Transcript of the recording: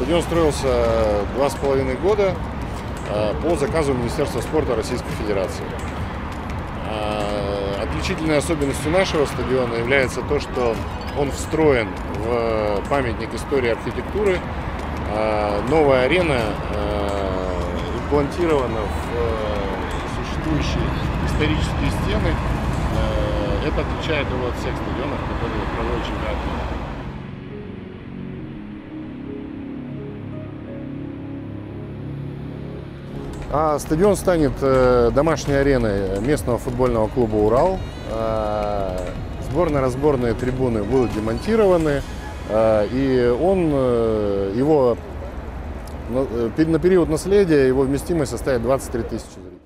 Стадион строился два с половиной года э, по заказу Министерства спорта Российской Федерации. Э, Отличительной особенностью нашего стадиона является то, что он встроен в памятник истории архитектуры. Э, Новая арена имплантирована в существующие исторические стены. Это отличает его от всех стадионов, которые проводят чемпионат А стадион станет э, домашней ареной местного футбольного клуба «Урал». Э, Сборно-разборные трибуны будут демонтированы, э, и он, его, на период наследия его вместимость составит 23 тысячи зрителей.